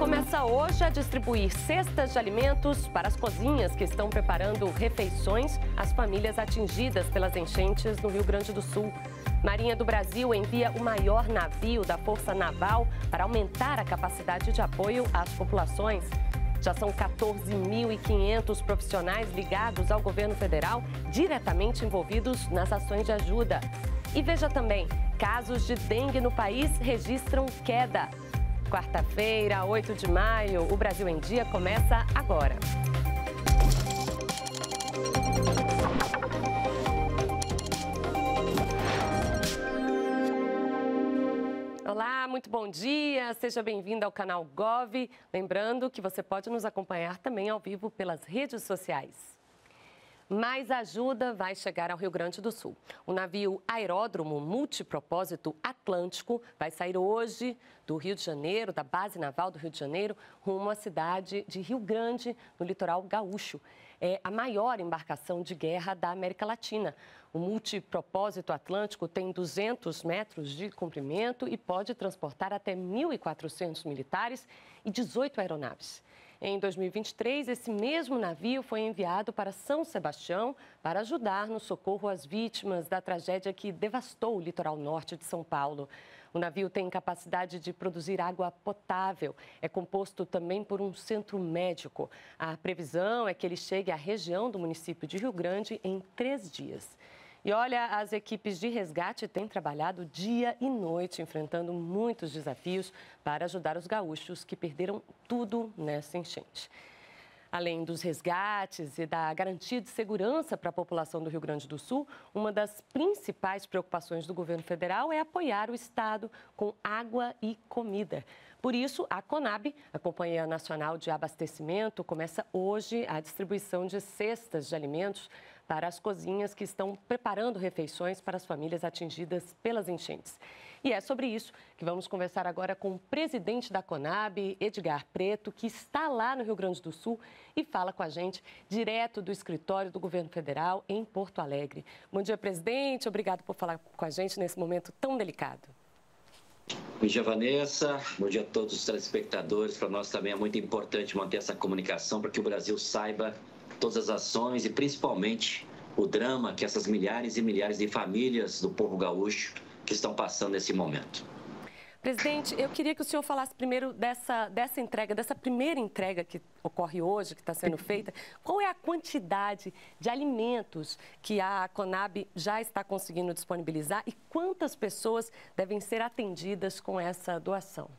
começa hoje a distribuir cestas de alimentos para as cozinhas que estão preparando refeições às famílias atingidas pelas enchentes no Rio Grande do Sul. Marinha do Brasil envia o maior navio da Força Naval para aumentar a capacidade de apoio às populações. Já são 14.500 profissionais ligados ao governo federal diretamente envolvidos nas ações de ajuda. E veja também, casos de dengue no país registram queda. Quarta-feira, 8 de maio, o Brasil em Dia começa agora. Olá, muito bom dia, seja bem-vindo ao canal Gov. Lembrando que você pode nos acompanhar também ao vivo pelas redes sociais. Mais ajuda vai chegar ao Rio Grande do Sul. O navio Aeródromo Multipropósito Atlântico vai sair hoje do Rio de Janeiro, da base naval do Rio de Janeiro, rumo à cidade de Rio Grande, no litoral gaúcho. É a maior embarcação de guerra da América Latina. O multipropósito Atlântico tem 200 metros de comprimento e pode transportar até 1.400 militares e 18 aeronaves. Em 2023, esse mesmo navio foi enviado para São Sebastião para ajudar no socorro às vítimas da tragédia que devastou o litoral norte de São Paulo. O navio tem capacidade de produzir água potável. É composto também por um centro médico. A previsão é que ele chegue à região do município de Rio Grande em três dias. E olha, as equipes de resgate têm trabalhado dia e noite, enfrentando muitos desafios para ajudar os gaúchos que perderam tudo nessa enchente. Além dos resgates e da garantia de segurança para a população do Rio Grande do Sul, uma das principais preocupações do governo federal é apoiar o Estado com água e comida. Por isso, a Conab, a Companhia Nacional de Abastecimento, começa hoje a distribuição de cestas de alimentos para as cozinhas que estão preparando refeições para as famílias atingidas pelas enchentes. E é sobre isso que vamos conversar agora com o presidente da Conab, Edgar Preto, que está lá no Rio Grande do Sul e fala com a gente direto do escritório do governo federal em Porto Alegre. Bom dia, presidente. Obrigado por falar com a gente nesse momento tão delicado. Bom dia, Vanessa. Bom dia a todos os telespectadores. Para nós também é muito importante manter essa comunicação para que o Brasil saiba todas as ações e principalmente o drama que essas milhares e milhares de famílias do povo gaúcho que estão passando nesse momento. Presidente, eu queria que o senhor falasse primeiro dessa, dessa entrega, dessa primeira entrega que ocorre hoje, que está sendo feita. Qual é a quantidade de alimentos que a Conab já está conseguindo disponibilizar e quantas pessoas devem ser atendidas com essa doação?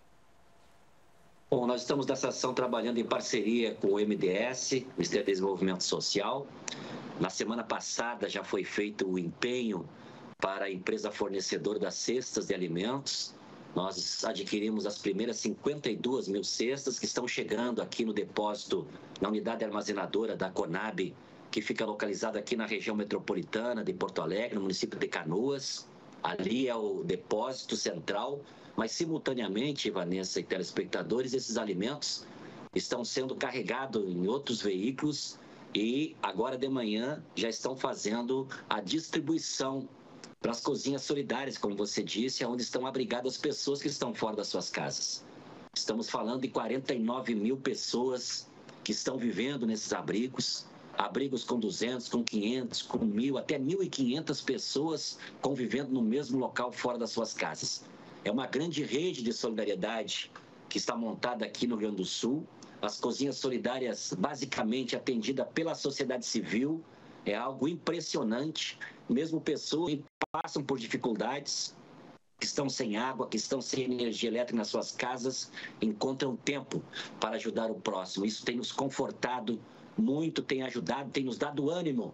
Bom, nós estamos nessa ação trabalhando em parceria com o MDS, Ministério do Desenvolvimento Social. Na semana passada já foi feito o empenho para a empresa fornecedora das cestas de alimentos. Nós adquirimos as primeiras 52 mil cestas que estão chegando aqui no depósito, na unidade armazenadora da Conab, que fica localizada aqui na região metropolitana de Porto Alegre, no município de Canoas. Ali é o depósito central mas simultaneamente, Vanessa e telespectadores, esses alimentos estão sendo carregados em outros veículos e agora de manhã já estão fazendo a distribuição para as cozinhas solidárias, como você disse, onde estão abrigadas pessoas que estão fora das suas casas. Estamos falando de 49 mil pessoas que estão vivendo nesses abrigos, abrigos com 200, com 500, com 1.000, até 1.500 pessoas convivendo no mesmo local fora das suas casas. É uma grande rede de solidariedade que está montada aqui no Rio Grande do Sul. As cozinhas solidárias, basicamente atendida pela sociedade civil, é algo impressionante. Mesmo pessoas que passam por dificuldades, que estão sem água, que estão sem energia elétrica nas suas casas, encontram tempo para ajudar o próximo. Isso tem nos confortado muito, tem ajudado, tem nos dado ânimo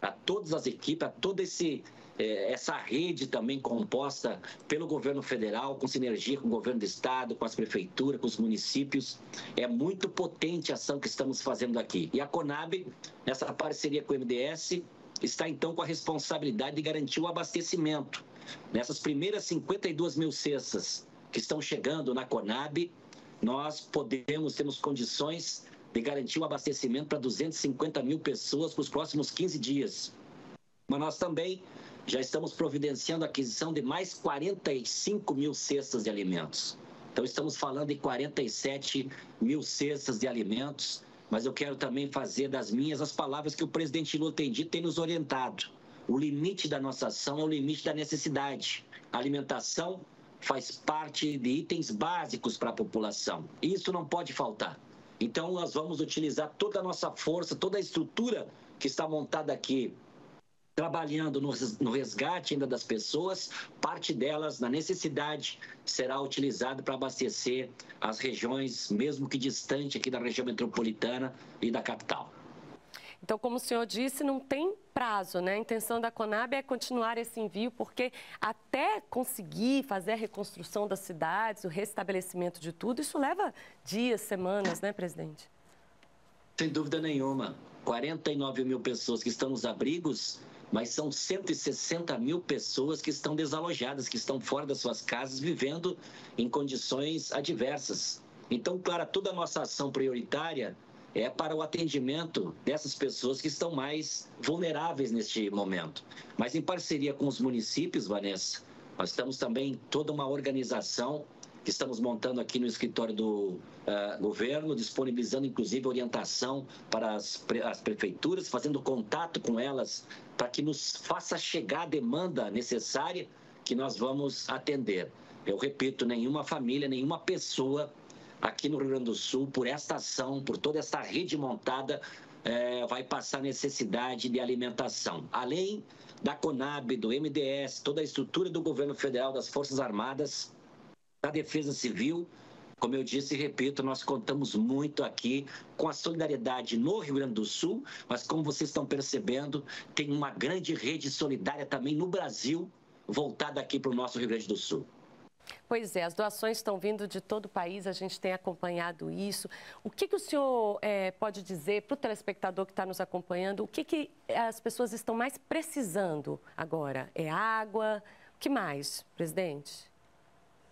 a todas as equipes, a todo esse é, essa rede também composta pelo governo federal, com sinergia com o governo do estado, com as prefeituras, com os municípios. É muito potente a ação que estamos fazendo aqui. E a Conab, nessa parceria com o MDS, está então com a responsabilidade de garantir o abastecimento. Nessas primeiras 52 mil cestas que estão chegando na Conab, nós podemos, temos condições de garantir o abastecimento para 250 mil pessoas para os próximos 15 dias. Mas nós também já estamos providenciando a aquisição de mais 45 mil cestas de alimentos. Então, estamos falando de 47 mil cestas de alimentos, mas eu quero também fazer das minhas as palavras que o presidente Lula tem dito, tem nos orientado. O limite da nossa ação é o limite da necessidade. A alimentação faz parte de itens básicos para a população. Isso não pode faltar. Então, nós vamos utilizar toda a nossa força, toda a estrutura que está montada aqui trabalhando no resgate ainda das pessoas, parte delas, na necessidade, será utilizado para abastecer as regiões, mesmo que distante aqui da região metropolitana e da capital. Então, como o senhor disse, não tem prazo, né? A intenção da Conab é continuar esse envio, porque até conseguir fazer a reconstrução das cidades, o restabelecimento de tudo, isso leva dias, semanas, né, presidente? Sem dúvida nenhuma. 49 mil pessoas que estão nos abrigos, mas são 160 mil pessoas que estão desalojadas, que estão fora das suas casas, vivendo em condições adversas. Então, claro, toda a nossa ação prioritária é para o atendimento dessas pessoas que estão mais vulneráveis neste momento. Mas em parceria com os municípios, Vanessa, nós estamos também toda uma organização que estamos montando aqui no escritório do uh, governo, disponibilizando inclusive orientação para as, pre as prefeituras, fazendo contato com elas para que nos faça chegar a demanda necessária que nós vamos atender. Eu repito, nenhuma família, nenhuma pessoa aqui no Rio Grande do Sul, por esta ação, por toda essa rede montada, é, vai passar necessidade de alimentação. Além da CONAB, do MDS, toda a estrutura do governo federal, das Forças Armadas, da Defesa Civil, como eu disse e repito, nós contamos muito aqui com a solidariedade no Rio Grande do Sul, mas como vocês estão percebendo, tem uma grande rede solidária também no Brasil, voltada aqui para o nosso Rio Grande do Sul. Pois é, as doações estão vindo de todo o país, a gente tem acompanhado isso. O que, que o senhor é, pode dizer para o telespectador que está nos acompanhando? O que, que as pessoas estão mais precisando agora? É água? O que mais, presidente?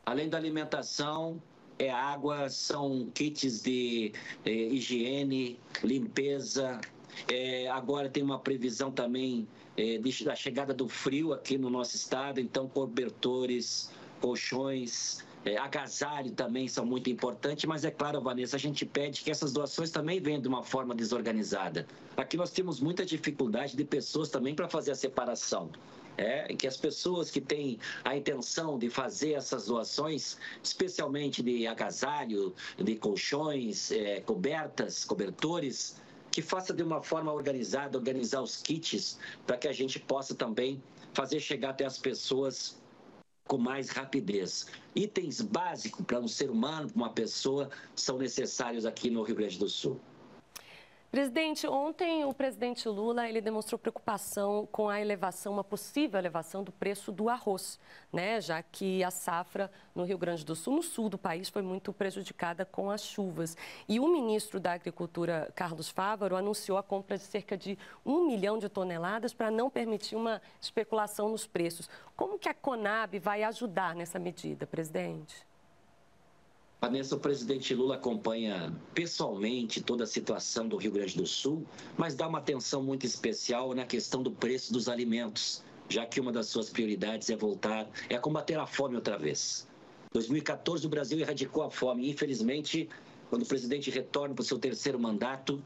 Além da alimentação, é água, são kits de é, higiene, limpeza. É, agora tem uma previsão também é, da chegada do frio aqui no nosso estado, então cobertores, colchões, é, agasalho também são muito importantes, mas é claro, Vanessa, a gente pede que essas doações também venham de uma forma desorganizada. Aqui nós temos muita dificuldade de pessoas também para fazer a separação. É, que as pessoas que têm a intenção de fazer essas doações, especialmente de agasalho, de colchões, é, cobertas, cobertores, que faça de uma forma organizada, organizar os kits, para que a gente possa também fazer chegar até as pessoas com mais rapidez. Itens básicos para um ser humano, para uma pessoa, são necessários aqui no Rio Grande do Sul. Presidente, ontem o presidente Lula ele demonstrou preocupação com a elevação, uma possível elevação do preço do arroz, né? Já que a safra no Rio Grande do Sul, no sul do país, foi muito prejudicada com as chuvas. E o ministro da Agricultura, Carlos Fávaro, anunciou a compra de cerca de um milhão de toneladas para não permitir uma especulação nos preços. Como que a Conab vai ajudar nessa medida, presidente? Vanessa, o presidente Lula acompanha pessoalmente toda a situação do Rio Grande do Sul, mas dá uma atenção muito especial na questão do preço dos alimentos, já que uma das suas prioridades é voltar, é combater a fome outra vez. 2014 o Brasil erradicou a fome. Infelizmente, quando o presidente retorna para o seu terceiro mandato,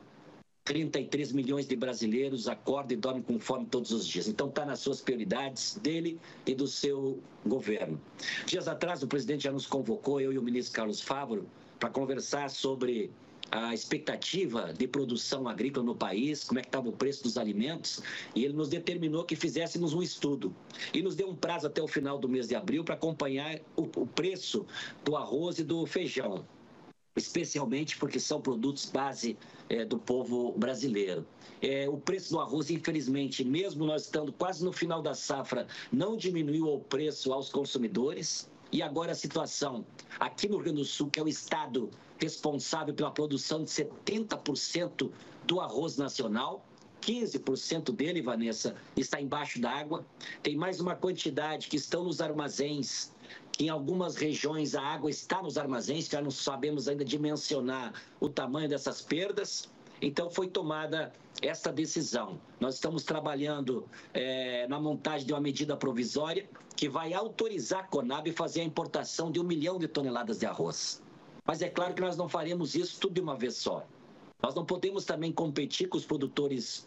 33 milhões de brasileiros acordam e dormem com fome todos os dias. Então está nas suas prioridades dele e do seu governo. Dias atrás o presidente já nos convocou, eu e o ministro Carlos Fávaro, para conversar sobre a expectativa de produção agrícola no país, como é que estava o preço dos alimentos, e ele nos determinou que fizéssemos um estudo. E nos deu um prazo até o final do mês de abril para acompanhar o, o preço do arroz e do feijão especialmente porque são produtos base é, do povo brasileiro. É, o preço do arroz, infelizmente, mesmo nós estando quase no final da safra, não diminuiu o preço aos consumidores. E agora a situação aqui no Rio Grande do Sul, que é o estado responsável pela produção de 70% do arroz nacional, 15% dele, Vanessa, está embaixo d'água. Tem mais uma quantidade que estão nos armazéns em algumas regiões a água está nos armazéns, já não sabemos ainda dimensionar o tamanho dessas perdas. Então foi tomada esta decisão. Nós estamos trabalhando é, na montagem de uma medida provisória que vai autorizar a Conab fazer a importação de um milhão de toneladas de arroz. Mas é claro que nós não faremos isso tudo de uma vez só. Nós não podemos também competir com os produtores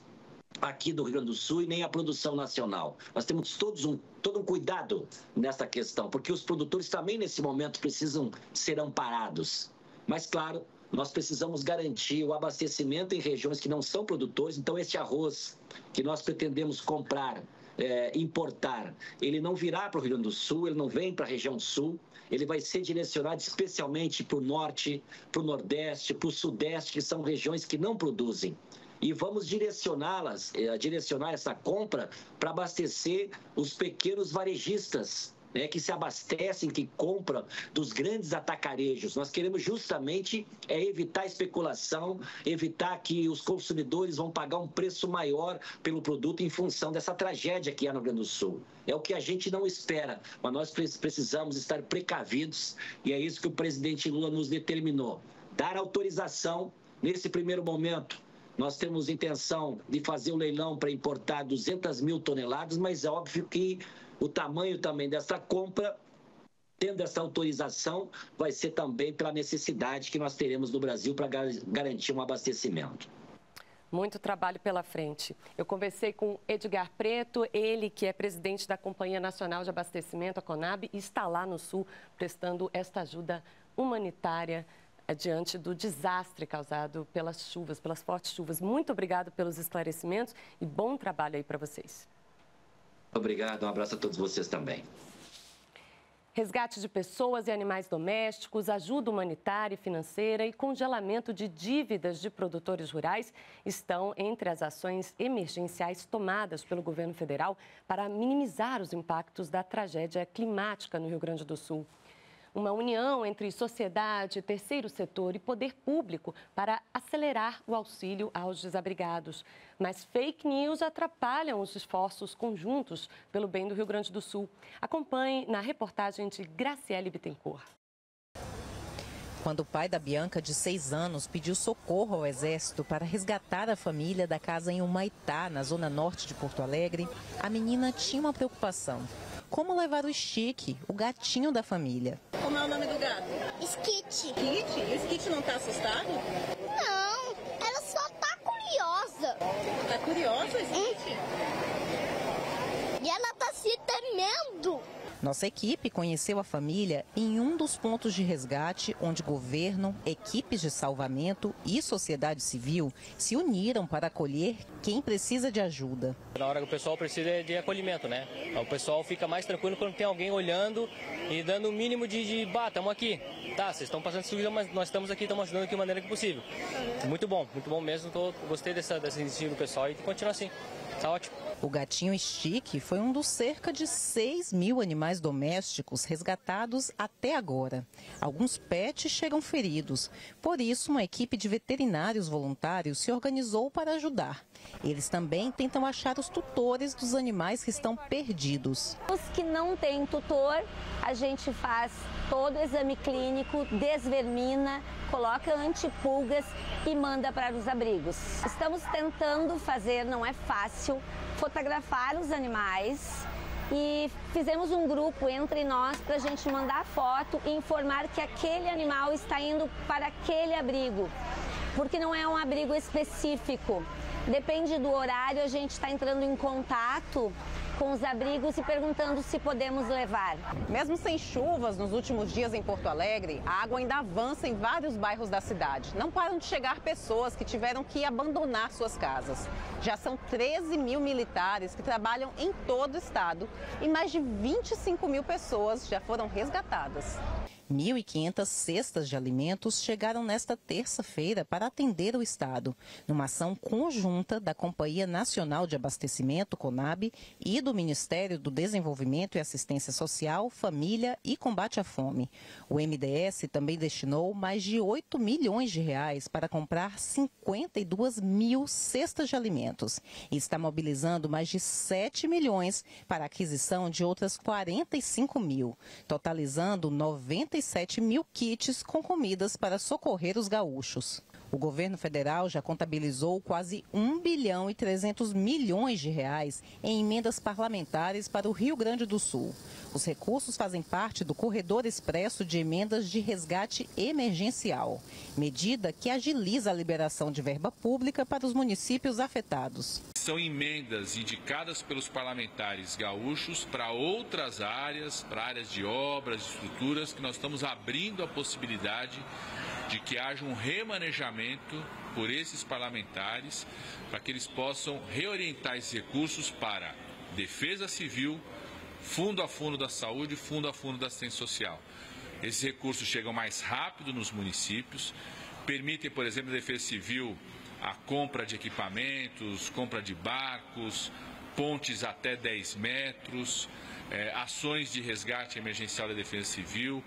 aqui do Rio Grande do Sul e nem a produção nacional. Nós temos todos um, todo um cuidado nessa questão, porque os produtores também nesse momento precisam ser amparados. Mas, claro, nós precisamos garantir o abastecimento em regiões que não são produtores. Então, esse arroz que nós pretendemos comprar, é, importar, ele não virá para o Rio Grande do Sul, ele não vem para a região sul, ele vai ser direcionado especialmente para o norte, para o nordeste, para o sudeste, que são regiões que não produzem e vamos direcioná-las, é, direcionar essa compra para abastecer os pequenos varejistas né, que se abastecem, que compram dos grandes atacarejos. Nós queremos justamente é, evitar especulação, evitar que os consumidores vão pagar um preço maior pelo produto em função dessa tragédia que há no Rio Grande do Sul. É o que a gente não espera, mas nós precisamos estar precavidos e é isso que o presidente Lula nos determinou. Dar autorização nesse primeiro momento nós temos intenção de fazer o um leilão para importar 200 mil toneladas, mas é óbvio que o tamanho também dessa compra, tendo essa autorização, vai ser também pela necessidade que nós teremos no Brasil para garantir um abastecimento. Muito trabalho pela frente. Eu conversei com Edgar Preto, ele que é presidente da Companhia Nacional de Abastecimento, a Conab, e está lá no Sul prestando esta ajuda humanitária diante do desastre causado pelas chuvas, pelas fortes chuvas. Muito obrigado pelos esclarecimentos e bom trabalho aí para vocês. Obrigado, um abraço a todos vocês também. Resgate de pessoas e animais domésticos, ajuda humanitária e financeira e congelamento de dívidas de produtores rurais estão entre as ações emergenciais tomadas pelo governo federal para minimizar os impactos da tragédia climática no Rio Grande do Sul uma união entre sociedade, terceiro setor e poder público para acelerar o auxílio aos desabrigados. Mas fake news atrapalham os esforços conjuntos pelo bem do Rio Grande do Sul. Acompanhe na reportagem de Graciele Bittencourt. Quando o pai da Bianca, de seis anos, pediu socorro ao Exército para resgatar a família da casa em Humaitá, na zona norte de Porto Alegre, a menina tinha uma preocupação como levar o Stick, o gatinho da família. Como é o nome do gato? Skit. Skit? E o Skit não tá assustado? Não, ela só tá curiosa. Tá curiosa, Skit? Hum. E ela tá se temendo. Nossa equipe conheceu a família em um dos pontos de resgate onde governo, equipes de salvamento e sociedade civil se uniram para acolher quem precisa de ajuda. Na hora que o pessoal precisa de acolhimento, né? O pessoal fica mais tranquilo quando tem alguém olhando e dando o mínimo de, de bah, estamos aqui. Tá, vocês estão passando isso, mas nós estamos aqui, estamos ajudando aqui da maneira que possível. Muito bom, muito bom mesmo. Tô, gostei dessa, dessa iniciativa do pessoal e continua assim. Tá ótimo. O gatinho Stick foi um dos cerca de 6 mil animais domésticos resgatados até agora. Alguns pets chegam feridos. Por isso, uma equipe de veterinários voluntários se organizou para ajudar. Eles também tentam achar os tutores dos animais que estão perdidos. Os que não têm tutor, a gente faz todo o exame clínico, desvermina, coloca antipulgas e manda para os abrigos. Estamos tentando fazer, não é fácil, fotografar os animais e fizemos um grupo entre nós para a gente mandar foto e informar que aquele animal está indo para aquele abrigo, porque não é um abrigo específico. Depende do horário, a gente está entrando em contato com os abrigos e perguntando se podemos levar. Mesmo sem chuvas nos últimos dias em Porto Alegre, a água ainda avança em vários bairros da cidade. Não param de chegar pessoas que tiveram que abandonar suas casas. Já são 13 mil militares que trabalham em todo o estado e mais de 25 mil pessoas já foram resgatadas. 1.500 cestas de alimentos chegaram nesta terça-feira para atender o Estado, numa ação conjunta da Companhia Nacional de Abastecimento, CONAB, e do Ministério do Desenvolvimento e Assistência Social, Família e Combate à Fome. O MDS também destinou mais de 8 milhões de reais para comprar 52 mil cestas de alimentos e está mobilizando mais de 7 milhões para a aquisição de outras 45 mil, totalizando 90 47 mil kits com comidas para socorrer os gaúchos. O governo federal já contabilizou quase 1 bilhão e 300 milhões de reais em emendas parlamentares para o Rio Grande do Sul. Os recursos fazem parte do corredor expresso de emendas de resgate emergencial, medida que agiliza a liberação de verba pública para os municípios afetados. São emendas indicadas pelos parlamentares gaúchos para outras áreas, para áreas de obras, de estruturas, que nós estamos abrindo a possibilidade de que haja um remanejamento por esses parlamentares para que eles possam reorientar esses recursos para defesa civil, fundo a fundo da saúde, fundo a fundo da assistência social. Esses recursos chegam mais rápido nos municípios, permitem, por exemplo, a defesa civil a compra de equipamentos, compra de barcos, pontes até 10 metros, eh, ações de resgate emergencial da defesa civil,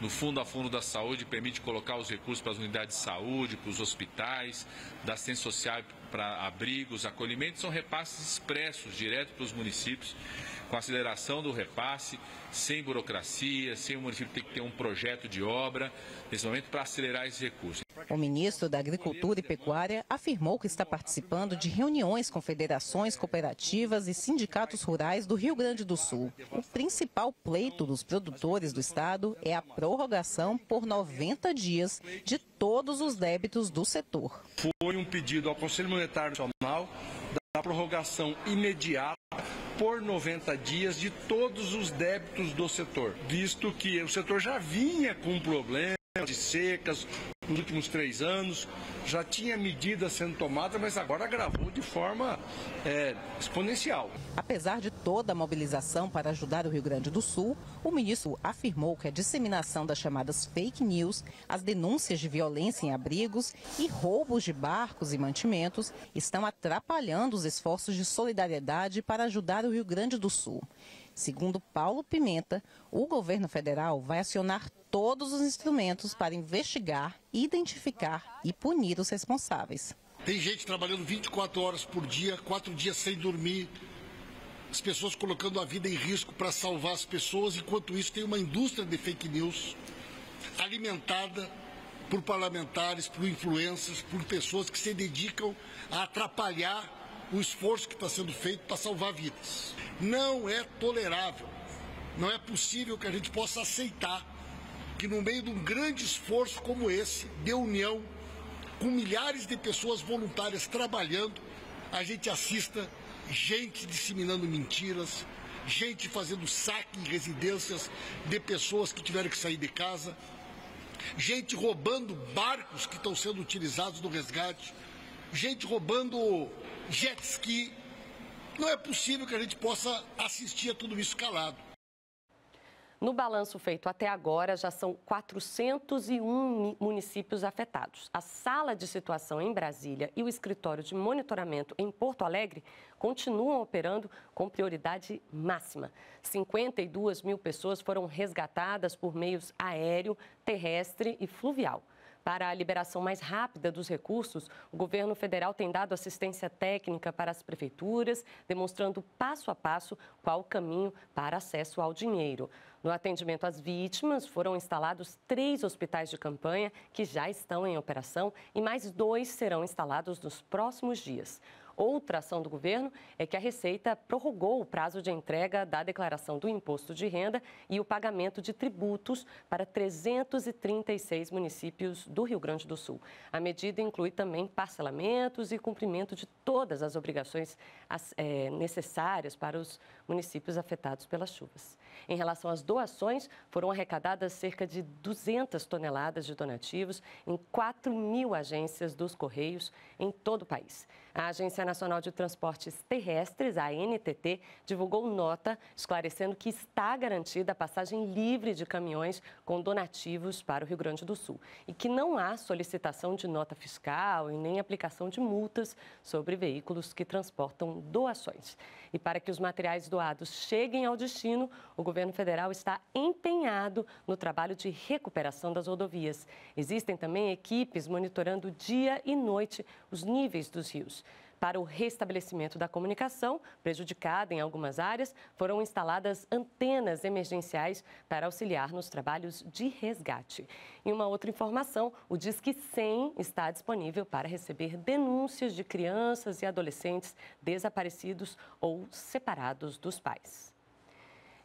no Fundo a Fundo da Saúde permite colocar os recursos para as unidades de saúde, para os hospitais, da assistência social para abrigos, acolhimentos, são repasses expressos, direto para os municípios, com aceleração do repasse, sem burocracia, sem o município ter que ter um projeto de obra, nesse momento, para acelerar esses recursos. O ministro da Agricultura e Pecuária afirmou que está participando de reuniões com federações cooperativas e sindicatos rurais do Rio Grande do Sul. O principal pleito dos produtores do estado é a prorrogação por 90 dias de todos os débitos do setor. Foi um pedido ao Conselho Monetário Nacional da prorrogação imediata por 90 dias de todos os débitos do setor, visto que o setor já vinha com um problema de secas nos últimos três anos, já tinha medidas sendo tomadas, mas agora agravou de forma é, exponencial. Apesar de toda a mobilização para ajudar o Rio Grande do Sul, o ministro afirmou que a disseminação das chamadas fake news, as denúncias de violência em abrigos e roubos de barcos e mantimentos estão atrapalhando os esforços de solidariedade para ajudar o Rio Grande do Sul. Segundo Paulo Pimenta, o governo federal vai acionar todos os instrumentos para investigar, identificar e punir os responsáveis. Tem gente trabalhando 24 horas por dia, quatro dias sem dormir, as pessoas colocando a vida em risco para salvar as pessoas, enquanto isso tem uma indústria de fake news alimentada por parlamentares, por influências, por pessoas que se dedicam a atrapalhar o esforço que está sendo feito para salvar vidas. Não é tolerável, não é possível que a gente possa aceitar que no meio de um grande esforço como esse, de união, com milhares de pessoas voluntárias trabalhando, a gente assista gente disseminando mentiras, gente fazendo saque em residências de pessoas que tiveram que sair de casa, gente roubando barcos que estão sendo utilizados no resgate, gente roubando jet ski. Não é possível que a gente possa assistir a tudo isso calado. No balanço feito até agora, já são 401 municípios afetados. A sala de situação em Brasília e o escritório de monitoramento em Porto Alegre continuam operando com prioridade máxima. 52 mil pessoas foram resgatadas por meios aéreo, terrestre e fluvial. Para a liberação mais rápida dos recursos, o governo federal tem dado assistência técnica para as prefeituras, demonstrando passo a passo qual o caminho para acesso ao dinheiro. No atendimento às vítimas, foram instalados três hospitais de campanha que já estão em operação e mais dois serão instalados nos próximos dias. Outra ação do governo é que a Receita prorrogou o prazo de entrega da declaração do imposto de renda e o pagamento de tributos para 336 municípios do Rio Grande do Sul. A medida inclui também parcelamentos e cumprimento de todas as obrigações é, necessárias para os municípios afetados pelas chuvas. Em relação às doações, foram arrecadadas cerca de 200 toneladas de donativos em 4 mil agências dos Correios em todo o país. A Agência Nacional de Transportes Terrestres, a NTT, divulgou nota esclarecendo que está garantida a passagem livre de caminhões com donativos para o Rio Grande do Sul e que não há solicitação de nota fiscal e nem aplicação de multas sobre veículos que transportam doações. E para que os materiais doados cheguem ao destino, o governo federal está empenhado no trabalho de recuperação das rodovias. Existem também equipes monitorando dia e noite os níveis dos rios. Para o restabelecimento da comunicação, prejudicada em algumas áreas, foram instaladas antenas emergenciais para auxiliar nos trabalhos de resgate. Em uma outra informação, o Disque 100 está disponível para receber denúncias de crianças e adolescentes desaparecidos ou separados dos pais.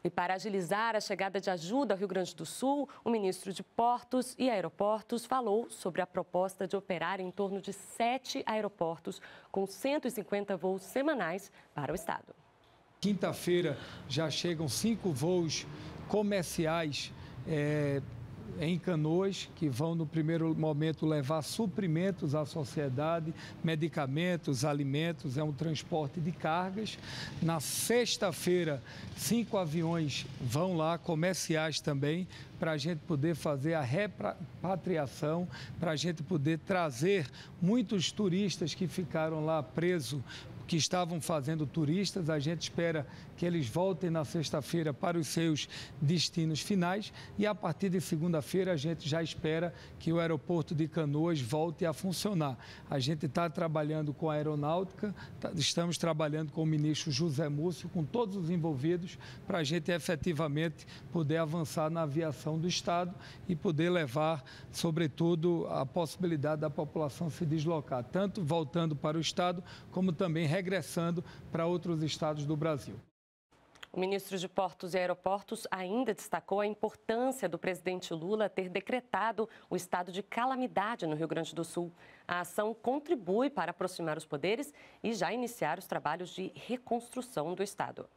E para agilizar a chegada de ajuda ao Rio Grande do Sul, o ministro de Portos e Aeroportos falou sobre a proposta de operar em torno de sete aeroportos com 150 voos semanais para o estado. Quinta-feira já chegam cinco voos comerciais. É em Canoas, que vão no primeiro momento levar suprimentos à sociedade, medicamentos, alimentos, é um transporte de cargas. Na sexta-feira, cinco aviões vão lá, comerciais também, para a gente poder fazer a repatriação, para a gente poder trazer muitos turistas que ficaram lá presos que estavam fazendo turistas. A gente espera que eles voltem na sexta-feira para os seus destinos finais e a partir de segunda-feira a gente já espera que o aeroporto de Canoas volte a funcionar. A gente está trabalhando com a aeronáutica, tá, estamos trabalhando com o ministro José Múcio, com todos os envolvidos, para a gente efetivamente poder avançar na aviação do Estado e poder levar, sobretudo, a possibilidade da população se deslocar, tanto voltando para o Estado, como também regressando para outros estados do Brasil. O ministro de Portos e Aeroportos ainda destacou a importância do presidente Lula ter decretado o estado de calamidade no Rio Grande do Sul. A ação contribui para aproximar os poderes e já iniciar os trabalhos de reconstrução do estado.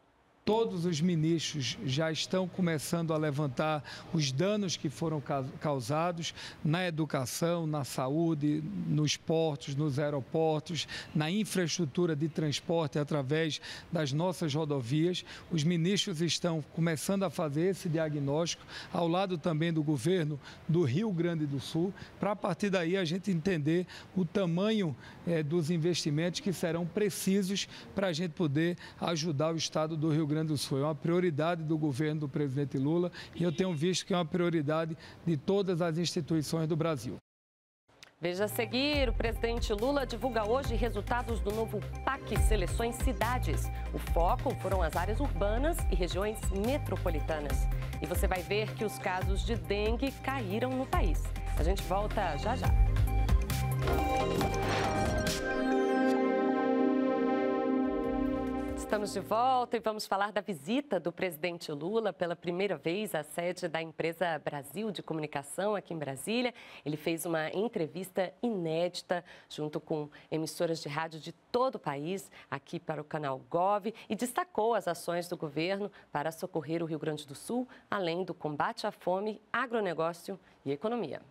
Todos os ministros já estão começando a levantar os danos que foram causados na educação, na saúde, nos portos, nos aeroportos, na infraestrutura de transporte através das nossas rodovias. Os ministros estão começando a fazer esse diagnóstico, ao lado também do governo do Rio Grande do Sul, para a partir daí a gente entender o tamanho eh, dos investimentos que serão precisos para a gente poder ajudar o estado do Rio Grande Grande do Sul. É uma prioridade do governo do presidente Lula e eu tenho visto que é uma prioridade de todas as instituições do Brasil. Veja a seguir, o presidente Lula divulga hoje resultados do novo PAC Seleções Cidades. O foco foram as áreas urbanas e regiões metropolitanas. E você vai ver que os casos de dengue caíram no país. A gente volta já já. Estamos de volta e vamos falar da visita do presidente Lula pela primeira vez à sede da empresa Brasil de Comunicação aqui em Brasília. Ele fez uma entrevista inédita junto com emissoras de rádio de todo o país aqui para o canal Gov e destacou as ações do governo para socorrer o Rio Grande do Sul, além do combate à fome, agronegócio e economia.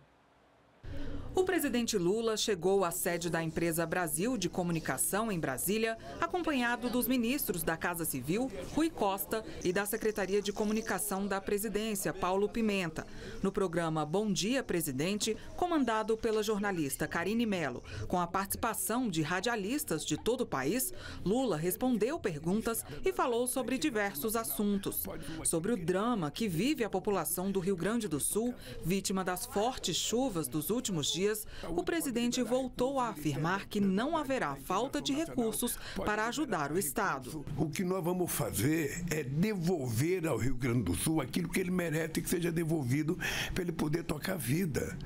O presidente Lula chegou à sede da empresa Brasil de Comunicação em Brasília, acompanhado dos ministros da Casa Civil, Rui Costa, e da Secretaria de Comunicação da Presidência, Paulo Pimenta, no programa Bom Dia Presidente, comandado pela jornalista Karine Melo. Com a participação de radialistas de todo o país, Lula respondeu perguntas e falou sobre diversos assuntos. Sobre o drama que vive a população do Rio Grande do Sul, vítima das fortes chuvas dos últimos dias dias, o presidente voltou a afirmar que não haverá falta de recursos para ajudar o Estado. O que nós vamos fazer é devolver ao Rio Grande do Sul aquilo que ele merece que seja devolvido para ele poder tocar a vida.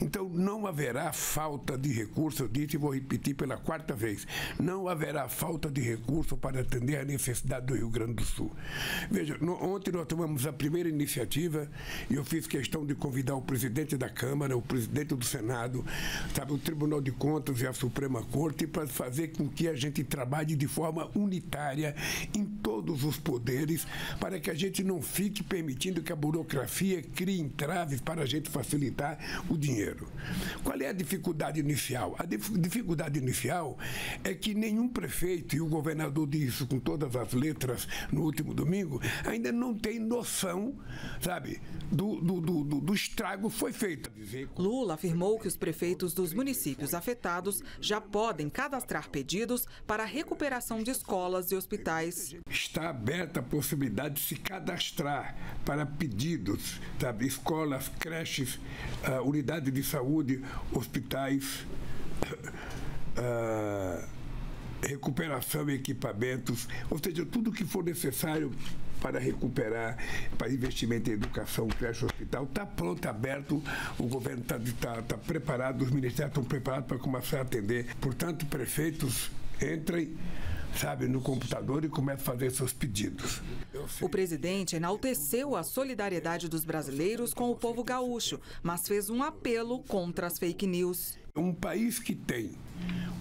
Então não haverá falta de recurso, eu disse e vou repetir pela quarta vez, não haverá falta de recurso para atender a necessidade do Rio Grande do Sul. Veja, no, ontem nós tomamos a primeira iniciativa e eu fiz questão de convidar o presidente da Câmara, o presidente do Senado, sabe, o Tribunal de Contas e a Suprema Corte para fazer com que a gente trabalhe de forma unitária em todos os poderes para que a gente não fique permitindo que a burocracia crie entraves para a gente facilitar o dinheiro dinheiro. Qual é a dificuldade inicial? A dificuldade inicial é que nenhum prefeito, e o governador disse isso com todas as letras no último domingo, ainda não tem noção, sabe, do, do, do, do estrago que foi feito. Lula afirmou que os prefeitos dos municípios afetados já podem cadastrar pedidos para a recuperação de escolas e hospitais. Está aberta a possibilidade de se cadastrar para pedidos, sabe, escolas, creches, uh, unidades de saúde, hospitais, uh, recuperação e equipamentos, ou seja, tudo que for necessário para recuperar, para investimento em educação, creche, hospital, está pronto, aberto, o governo está tá, tá preparado, os ministérios estão preparados para começar a atender. Portanto, prefeitos, entrem sabe, no computador e comecem a fazer seus pedidos. O presidente enalteceu a solidariedade dos brasileiros com o povo gaúcho, mas fez um apelo contra as fake news. Um país que tem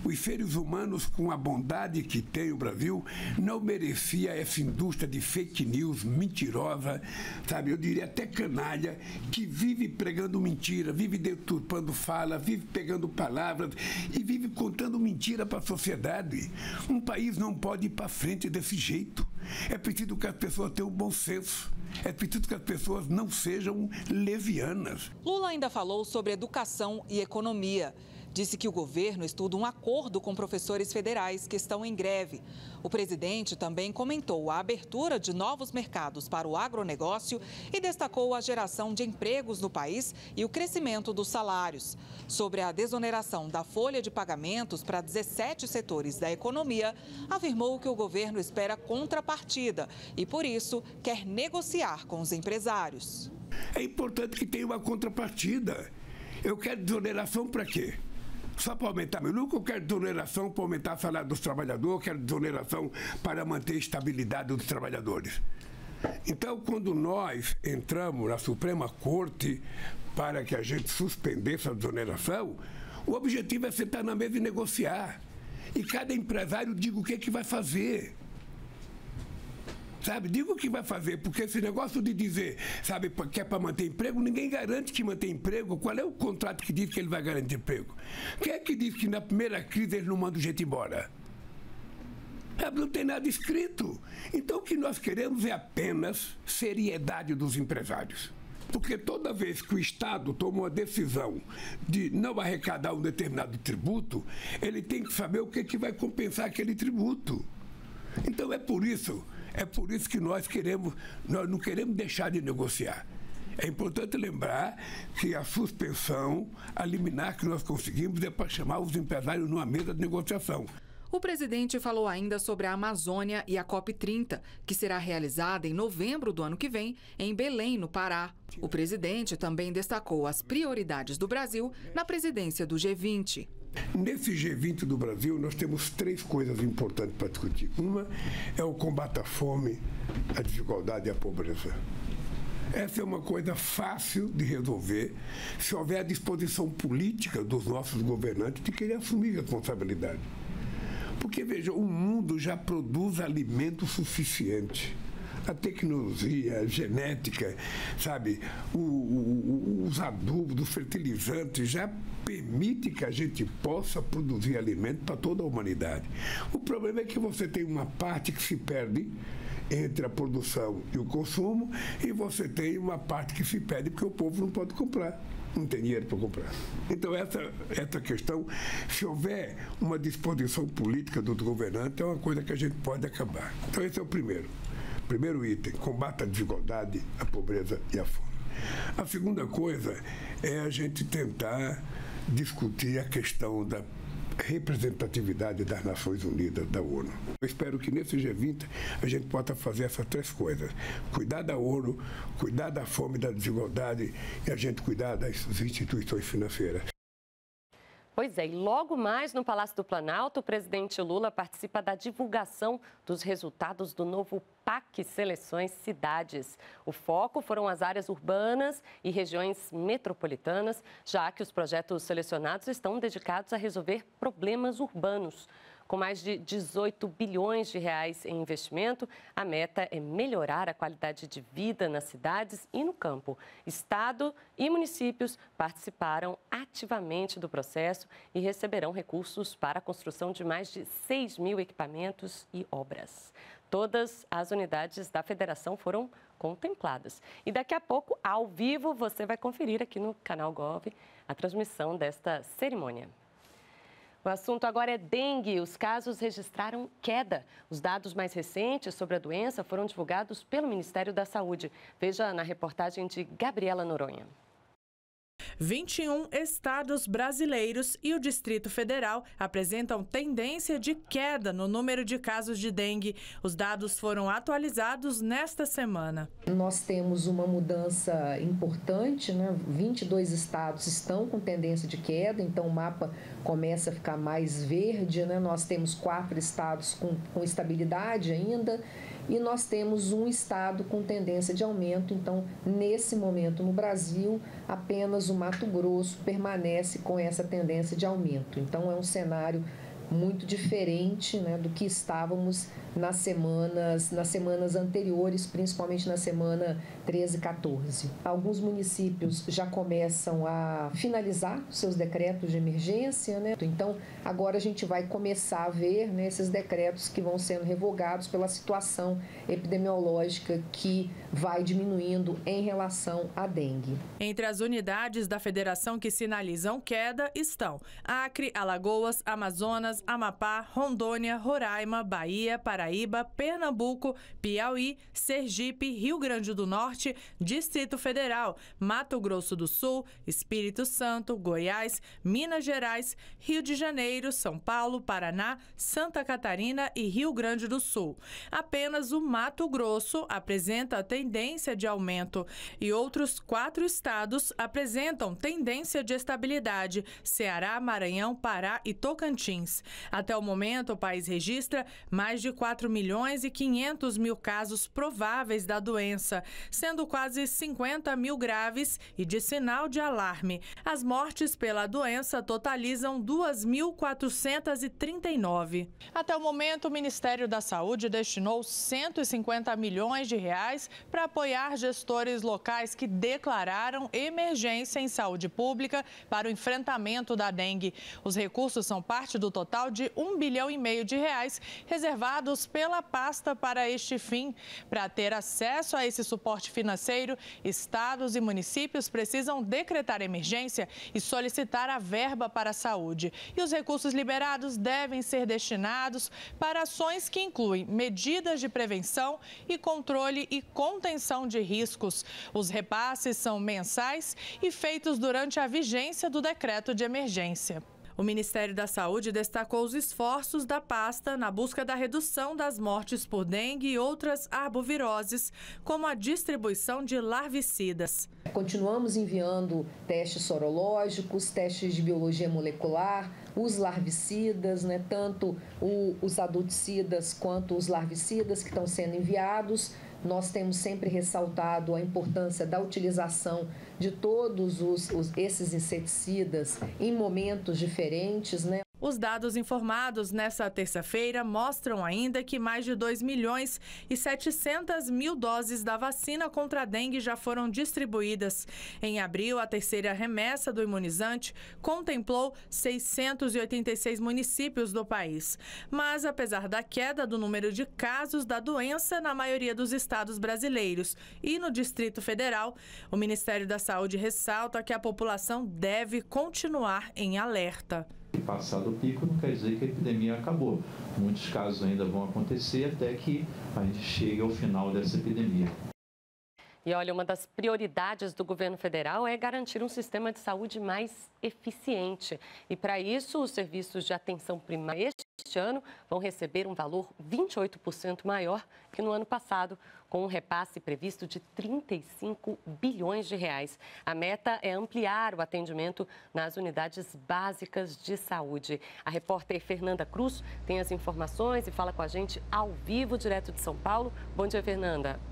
os seres humanos, com a bondade que tem o Brasil, não merecia essa indústria de fake news mentirosa, sabe? Eu diria até canalha, que vive pregando mentira, vive deturpando fala, vive pegando palavras e vive contando mentira para a sociedade. Um país não pode ir para frente desse jeito. É preciso que as pessoas tenham bom senso. É preciso que as pessoas não sejam levianas. Lula ainda falou sobre educação e economia disse que o governo estuda um acordo com professores federais que estão em greve. O presidente também comentou a abertura de novos mercados para o agronegócio e destacou a geração de empregos no país e o crescimento dos salários. Sobre a desoneração da folha de pagamentos para 17 setores da economia, afirmou que o governo espera contrapartida e, por isso, quer negociar com os empresários. É importante que tenha uma contrapartida. Eu quero desoneração para quê? Só para aumentar meu lucro, eu quero desoneração para aumentar o salário dos trabalhadores, eu quero desoneração para manter a estabilidade dos trabalhadores. Então, quando nós entramos na Suprema Corte para que a gente suspendesse a desoneração, o objetivo é sentar na mesa e negociar. E cada empresário diga o que, é que vai fazer. Sabe, diga o que vai fazer, porque esse negócio de dizer, sabe, que é para manter emprego, ninguém garante que mantém emprego. Qual é o contrato que diz que ele vai garantir emprego? Quem é que diz que na primeira crise ele não manda o gente embora? Não tem nada escrito. Então o que nós queremos é apenas seriedade dos empresários. Porque toda vez que o Estado toma uma decisão de não arrecadar um determinado tributo, ele tem que saber o que, é que vai compensar aquele tributo. Então é por isso é por isso que nós queremos, nós não queremos deixar de negociar. É importante lembrar que a suspensão, a liminar que nós conseguimos é para chamar os empresários numa mesa de negociação. O presidente falou ainda sobre a Amazônia e a COP30, que será realizada em novembro do ano que vem, em Belém, no Pará. O presidente também destacou as prioridades do Brasil na presidência do G20. Nesse G20 do Brasil, nós temos três coisas importantes para discutir. Uma é o combate à fome, à desigualdade e à pobreza. Essa é uma coisa fácil de resolver se houver a disposição política dos nossos governantes de querer assumir responsabilidade. Porque, veja, o mundo já produz alimento suficiente a tecnologia, genética, sabe, o, o, os adubos, os fertilizantes já permite que a gente possa produzir alimento para toda a humanidade. O problema é que você tem uma parte que se perde entre a produção e o consumo e você tem uma parte que se perde porque o povo não pode comprar não tem dinheiro para comprar. Então, essa, essa questão, se houver uma disposição política dos governantes, é uma coisa que a gente pode acabar. Então, esse é o primeiro. Primeiro item, combate a desigualdade, a pobreza e a fome. A segunda coisa é a gente tentar discutir a questão da representatividade das Nações Unidas, da ONU. Eu espero que nesse G20 a gente possa fazer essas três coisas: cuidar da ONU, cuidar da fome e da desigualdade e a gente cuidar das instituições financeiras. Pois é, e logo mais no Palácio do Planalto, o presidente Lula participa da divulgação dos resultados do novo PAC Seleções Cidades. O foco foram as áreas urbanas e regiões metropolitanas, já que os projetos selecionados estão dedicados a resolver problemas urbanos. Com mais de 18 bilhões de reais em investimento, a meta é melhorar a qualidade de vida nas cidades e no campo. Estado e municípios participaram ativamente do processo e receberão recursos para a construção de mais de 6 mil equipamentos e obras. Todas as unidades da federação foram contempladas. E daqui a pouco, ao vivo, você vai conferir aqui no canal Gov a transmissão desta cerimônia. O assunto agora é dengue. Os casos registraram queda. Os dados mais recentes sobre a doença foram divulgados pelo Ministério da Saúde. Veja na reportagem de Gabriela Noronha. 21 estados brasileiros e o Distrito Federal apresentam tendência de queda no número de casos de dengue. Os dados foram atualizados nesta semana. Nós temos uma mudança importante, né? 22 estados estão com tendência de queda, então o mapa começa a ficar mais verde, né? Nós temos quatro estados com, com estabilidade ainda e nós temos um estado com tendência de aumento. Então, nesse momento no Brasil, apenas o Mato Grosso permanece com essa tendência de aumento. Então, é um cenário muito diferente né, do que estávamos nas semanas, nas semanas anteriores, principalmente na semana 13 e 14. Alguns municípios já começam a finalizar seus decretos de emergência, né? Então, agora a gente vai começar a ver né, esses decretos que vão sendo revogados pela situação epidemiológica que vai diminuindo em relação à dengue. Entre as unidades da federação que sinalizam queda estão Acre, Alagoas, Amazonas, Amapá, Rondônia, Roraima, Bahia, Paraíba, Pernambuco, Piauí, Sergipe, Rio Grande do Norte, Distrito Federal, Mato Grosso do Sul, Espírito Santo, Goiás, Minas Gerais, Rio de Janeiro, São Paulo, Paraná, Santa Catarina e Rio Grande do Sul. Apenas o Mato Grosso apresenta tendência de aumento e outros quatro estados apresentam tendência de estabilidade: Ceará, Maranhão, Pará e Tocantins. Até o momento, o país registra mais de 4 milhões e 500 mil casos prováveis da doença, sendo quase 50 mil graves e de sinal de alarme. As mortes pela doença totalizam 2.439. Até o momento, o Ministério da Saúde destinou 150 milhões de reais para apoiar gestores locais que declararam emergência em saúde pública para o enfrentamento da dengue. Os recursos são parte do total de um bilhão e meio de reais reservados pela pasta para este fim. Para ter acesso a esse suporte financeiro, estados e municípios precisam decretar emergência e solicitar a verba para a saúde. E os recursos liberados devem ser destinados para ações que incluem medidas de prevenção e controle e contenção de riscos. Os repasses são mensais e feitos durante a vigência do decreto de emergência. O Ministério da Saúde destacou os esforços da pasta na busca da redução das mortes por dengue e outras arboviroses, como a distribuição de larvicidas. Continuamos enviando testes sorológicos, testes de biologia molecular, os larvicidas, né, tanto o, os adulticidas quanto os larvicidas que estão sendo enviados. Nós temos sempre ressaltado a importância da utilização de todos os, os, esses inseticidas em momentos diferentes, né? Os dados informados nesta terça-feira mostram ainda que mais de 2 milhões e 700 mil doses da vacina contra a dengue já foram distribuídas. Em abril, a terceira remessa do imunizante contemplou 686 municípios do país. Mas, apesar da queda do número de casos da doença na maioria dos estados brasileiros e no Distrito Federal, o Ministério da Saúde ressalta que a população deve continuar em alerta. Passado o pico não quer dizer que a epidemia acabou. Muitos casos ainda vão acontecer até que a gente chegue ao final dessa epidemia. E olha, uma das prioridades do governo federal é garantir um sistema de saúde mais eficiente. E para isso, os serviços de atenção primária este ano vão receber um valor 28% maior que no ano passado, com um repasse previsto de 35 bilhões de reais. A meta é ampliar o atendimento nas unidades básicas de saúde. A repórter Fernanda Cruz tem as informações e fala com a gente ao vivo, direto de São Paulo. Bom dia, Fernanda.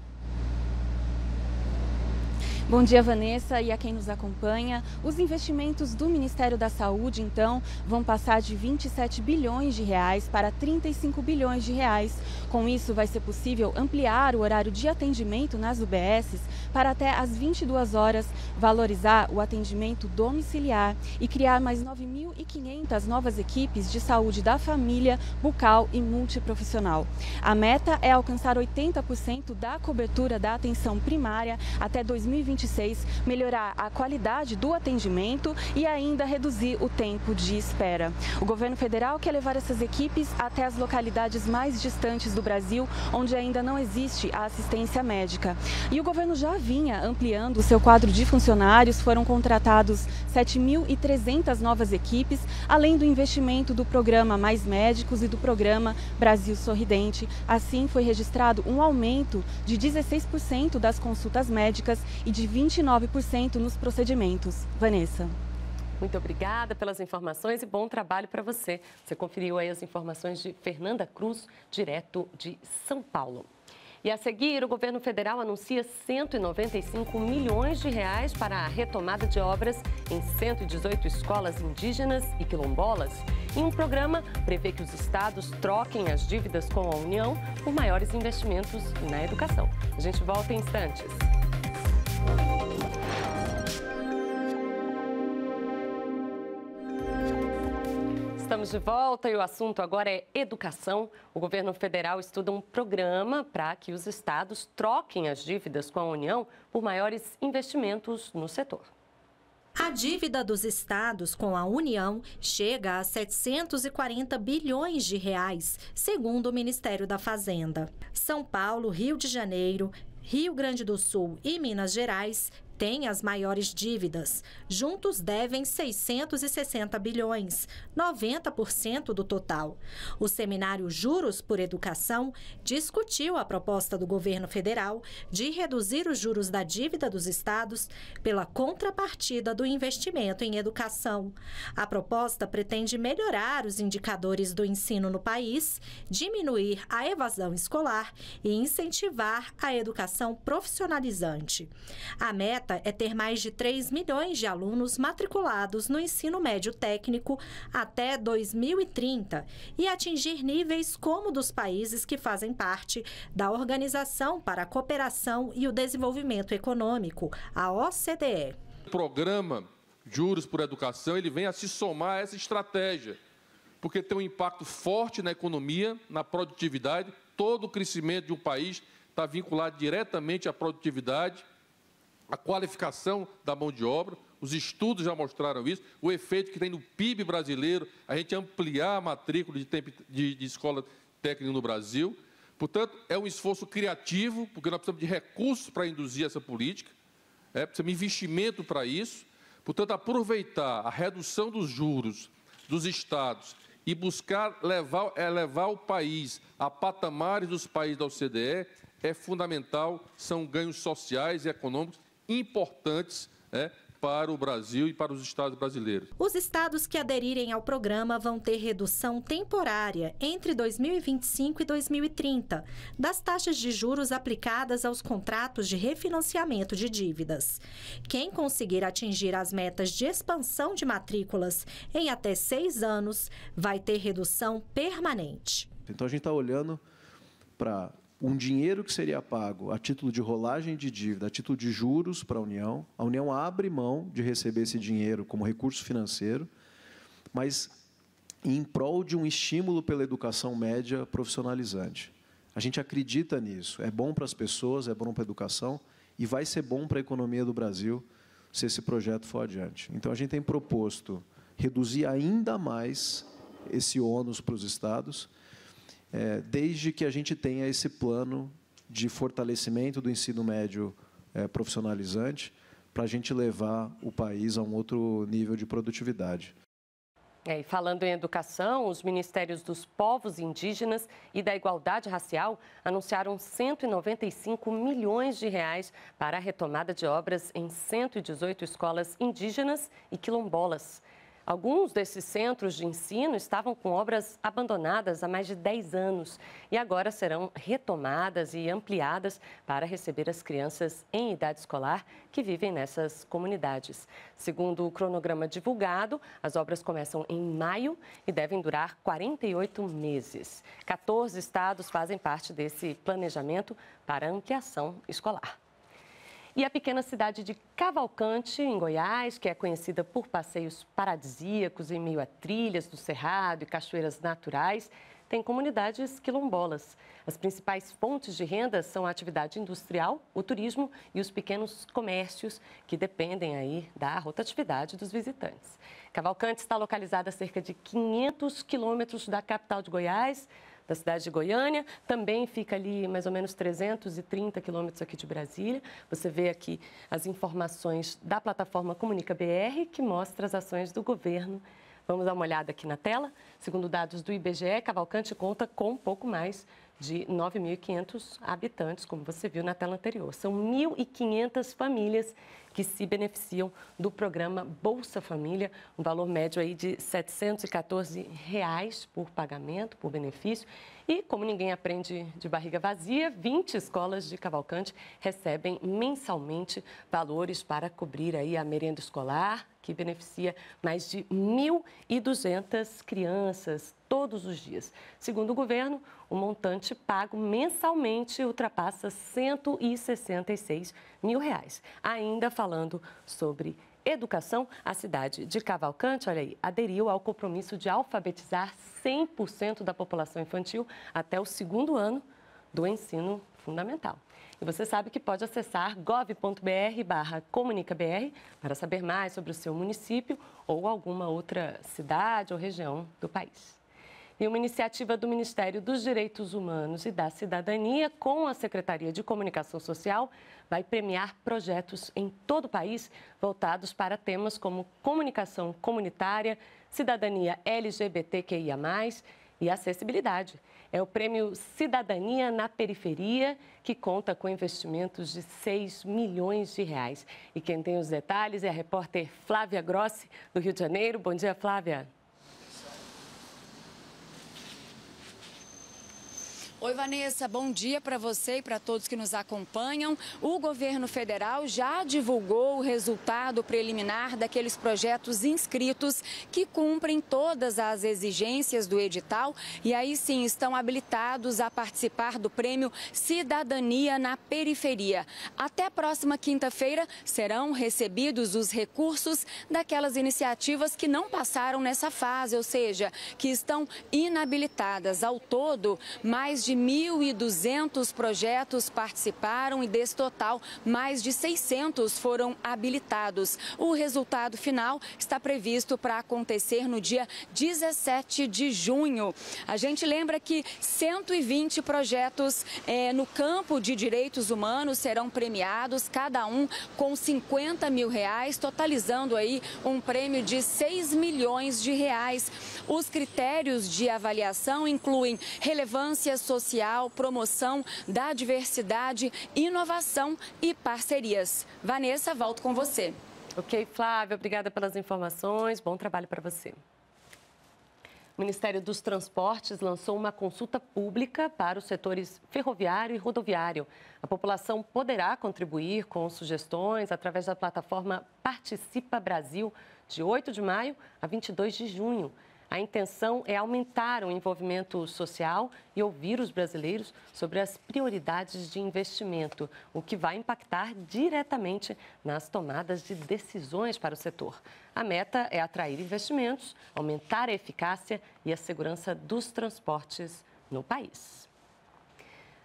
Bom dia, Vanessa, e a quem nos acompanha. Os investimentos do Ministério da Saúde, então, vão passar de 27 bilhões de reais para 35 bilhões de reais. Com isso, vai ser possível ampliar o horário de atendimento nas UBSs para até às 22 horas, valorizar o atendimento domiciliar e criar mais 9.500 novas equipes de saúde da família, bucal e multiprofissional. A meta é alcançar 80% da cobertura da atenção primária até 2020 2026, melhorar a qualidade do atendimento e ainda reduzir o tempo de espera. O governo federal quer levar essas equipes até as localidades mais distantes do Brasil, onde ainda não existe a assistência médica. E o governo já vinha ampliando o seu quadro de funcionários, foram contratados 7.300 novas equipes, além do investimento do programa Mais Médicos e do programa Brasil Sorridente. Assim, foi registrado um aumento de 16% das consultas médicas e de 29% nos procedimentos. Vanessa. Muito obrigada pelas informações e bom trabalho para você. Você conferiu aí as informações de Fernanda Cruz, direto de São Paulo. E a seguir, o governo federal anuncia 195 milhões de reais para a retomada de obras em 118 escolas indígenas e quilombolas. E um programa prevê que os estados troquem as dívidas com a União por maiores investimentos na educação. A gente volta em instantes. Estamos de volta e o assunto agora é educação. O governo federal estuda um programa para que os estados troquem as dívidas com a União por maiores investimentos no setor. A dívida dos estados com a União chega a 740 bilhões de reais, segundo o Ministério da Fazenda. São Paulo, Rio de Janeiro, Rio Grande do Sul e Minas Gerais têm as maiores dívidas. Juntos devem 660 bilhões, 90% do total. O seminário Juros por Educação discutiu a proposta do governo federal de reduzir os juros da dívida dos estados pela contrapartida do investimento em educação. A proposta pretende melhorar os indicadores do ensino no país, diminuir a evasão escolar e incentivar a educação profissionalizante. A meta meta é ter mais de 3 milhões de alunos matriculados no ensino médio técnico até 2030 e atingir níveis como dos países que fazem parte da Organização para a Cooperação e o Desenvolvimento Econômico, a OCDE. O programa Juros por Educação, ele vem a se somar a essa estratégia, porque tem um impacto forte na economia, na produtividade, todo o crescimento de um país está vinculado diretamente à produtividade a qualificação da mão de obra, os estudos já mostraram isso, o efeito que tem no PIB brasileiro, a gente ampliar a matrícula de, tempo, de, de escola técnica no Brasil. Portanto, é um esforço criativo, porque nós precisamos de recursos para induzir essa política, é, precisamos de investimento para isso. Portanto, aproveitar a redução dos juros dos estados e buscar levar, é, levar o país a patamares dos países da OCDE é fundamental, são ganhos sociais e econômicos importantes né, para o Brasil e para os estados brasileiros. Os estados que aderirem ao programa vão ter redução temporária entre 2025 e 2030 das taxas de juros aplicadas aos contratos de refinanciamento de dívidas. Quem conseguir atingir as metas de expansão de matrículas em até seis anos vai ter redução permanente. Então a gente está olhando para um dinheiro que seria pago a título de rolagem de dívida, a título de juros para a União. A União abre mão de receber esse dinheiro como recurso financeiro, mas em prol de um estímulo pela educação média profissionalizante. A gente acredita nisso. É bom para as pessoas, é bom para a educação e vai ser bom para a economia do Brasil se esse projeto for adiante. Então, a gente tem proposto reduzir ainda mais esse ônus para os estados é, desde que a gente tenha esse plano de fortalecimento do ensino médio é, profissionalizante para a gente levar o país a um outro nível de produtividade. É, e falando em educação, os ministérios dos povos indígenas e da igualdade racial anunciaram 195 milhões de reais para a retomada de obras em 118 escolas indígenas e quilombolas. Alguns desses centros de ensino estavam com obras abandonadas há mais de 10 anos e agora serão retomadas e ampliadas para receber as crianças em idade escolar que vivem nessas comunidades. Segundo o cronograma divulgado, as obras começam em maio e devem durar 48 meses. 14 estados fazem parte desse planejamento para ampliação escolar. E a pequena cidade de Cavalcante, em Goiás, que é conhecida por passeios paradisíacos em meio a trilhas do Cerrado e cachoeiras naturais, tem comunidades quilombolas. As principais fontes de renda são a atividade industrial, o turismo e os pequenos comércios que dependem aí da rotatividade dos visitantes. Cavalcante está localizada a cerca de 500 quilômetros da capital de Goiás, da cidade de Goiânia, também fica ali mais ou menos 330 quilômetros aqui de Brasília. Você vê aqui as informações da plataforma Comunica BR, que mostra as ações do governo. Vamos dar uma olhada aqui na tela. Segundo dados do IBGE, Cavalcante conta com um pouco mais de 9.500 habitantes, como você viu na tela anterior. São 1.500 famílias que se beneficiam do programa Bolsa Família, um valor médio aí de 714 reais por pagamento, por benefício. E como ninguém aprende de barriga vazia, 20 escolas de Cavalcante recebem mensalmente valores para cobrir aí a merenda escolar, que beneficia mais de 1.200 crianças todos os dias. Segundo o governo, o montante pago mensalmente ultrapassa 166 mil reais. Ainda falando sobre educação, a cidade de Cavalcante, olha aí, aderiu ao compromisso de alfabetizar 100% da população infantil até o segundo ano do ensino fundamental. E você sabe que pode acessar gov.br barra comunicabr para saber mais sobre o seu município ou alguma outra cidade ou região do país. E uma iniciativa do Ministério dos Direitos Humanos e da Cidadania, com a Secretaria de Comunicação Social, vai premiar projetos em todo o país voltados para temas como comunicação comunitária, cidadania LGBTQIA, e acessibilidade. É o prêmio Cidadania na Periferia, que conta com investimentos de 6 milhões de reais. E quem tem os detalhes é a repórter Flávia Grossi, do Rio de Janeiro. Bom dia, Flávia. Oi, Vanessa, bom dia para você e para todos que nos acompanham. O governo federal já divulgou o resultado preliminar daqueles projetos inscritos que cumprem todas as exigências do edital e aí sim estão habilitados a participar do prêmio Cidadania na Periferia. Até a próxima quinta-feira serão recebidos os recursos daquelas iniciativas que não passaram nessa fase, ou seja, que estão inabilitadas. Ao todo, mais de de 1.200 projetos participaram e desse total, mais de 600 foram habilitados. O resultado final está previsto para acontecer no dia 17 de junho. A gente lembra que 120 projetos é, no campo de direitos humanos serão premiados, cada um com 50 mil reais, totalizando aí um prêmio de 6 milhões de reais. Os critérios de avaliação incluem relevância social social, promoção da diversidade, inovação e parcerias. Vanessa, volto com você. Ok, Flávia, obrigada pelas informações. Bom trabalho para você. O Ministério dos Transportes lançou uma consulta pública para os setores ferroviário e rodoviário. A população poderá contribuir com sugestões através da plataforma Participa Brasil, de 8 de maio a 22 de junho. A intenção é aumentar o envolvimento social e ouvir os brasileiros sobre as prioridades de investimento, o que vai impactar diretamente nas tomadas de decisões para o setor. A meta é atrair investimentos, aumentar a eficácia e a segurança dos transportes no país.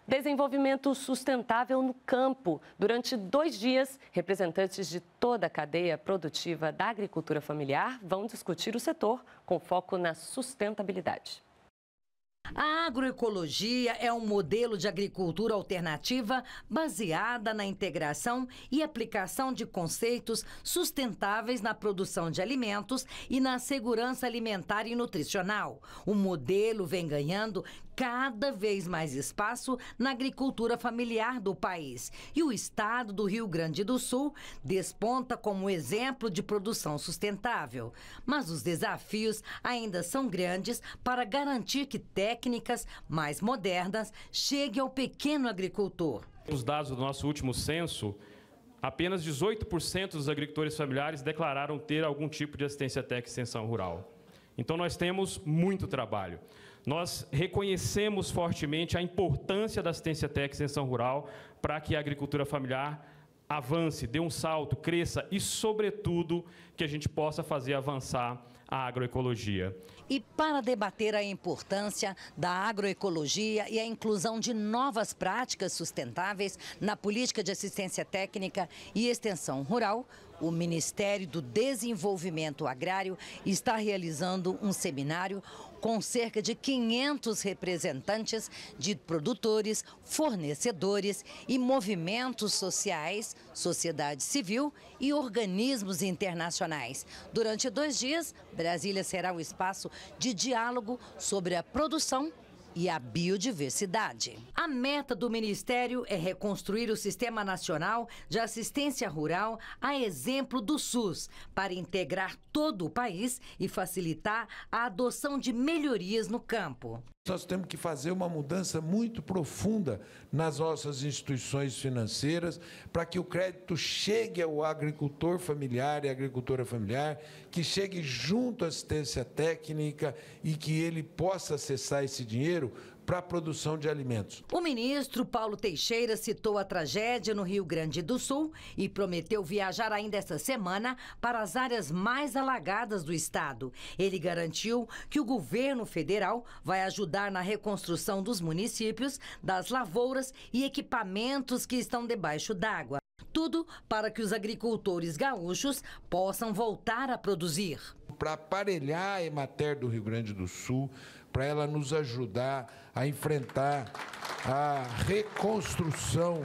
Desenvolvimento sustentável no campo. Durante dois dias, representantes de toda a cadeia produtiva da agricultura familiar vão discutir o setor com foco na sustentabilidade. A agroecologia é um modelo de agricultura alternativa baseada na integração e aplicação de conceitos sustentáveis na produção de alimentos e na segurança alimentar e nutricional. O modelo vem ganhando cada vez mais espaço na agricultura familiar do país. E o estado do Rio Grande do Sul desponta como exemplo de produção sustentável. Mas os desafios ainda são grandes para garantir que técnicas mais modernas cheguem ao pequeno agricultor. Os dados do nosso último censo, apenas 18% dos agricultores familiares declararam ter algum tipo de assistência técnica extensão rural. Então nós temos muito trabalho. Nós reconhecemos fortemente a importância da assistência técnica e extensão rural para que a agricultura familiar avance, dê um salto, cresça e, sobretudo, que a gente possa fazer avançar a agroecologia. E para debater a importância da agroecologia e a inclusão de novas práticas sustentáveis na política de assistência técnica e extensão rural, o Ministério do Desenvolvimento Agrário está realizando um seminário com cerca de 500 representantes de produtores, fornecedores e movimentos sociais, sociedade civil e organismos internacionais. Durante dois dias, Brasília será o espaço de diálogo sobre a produção e a biodiversidade. A meta do Ministério é reconstruir o Sistema Nacional de Assistência Rural, a exemplo do SUS, para integrar todo o país e facilitar a adoção de melhorias no campo. Nós temos que fazer uma mudança muito profunda nas nossas instituições financeiras para que o crédito chegue ao agricultor familiar e agricultora familiar, que chegue junto à assistência técnica e que ele possa acessar esse dinheiro para a produção de alimentos. O ministro Paulo Teixeira citou a tragédia no Rio Grande do Sul e prometeu viajar ainda esta semana para as áreas mais alagadas do estado. Ele garantiu que o governo federal vai ajudar na reconstrução dos municípios, das lavouras e equipamentos que estão debaixo d'água. Tudo para que os agricultores gaúchos possam voltar a produzir. Para aparelhar a Emater do Rio Grande do Sul, para ela nos ajudar a enfrentar a reconstrução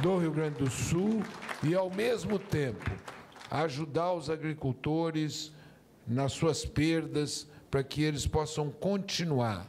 do Rio Grande do Sul e, ao mesmo tempo, ajudar os agricultores nas suas perdas para que eles possam continuar.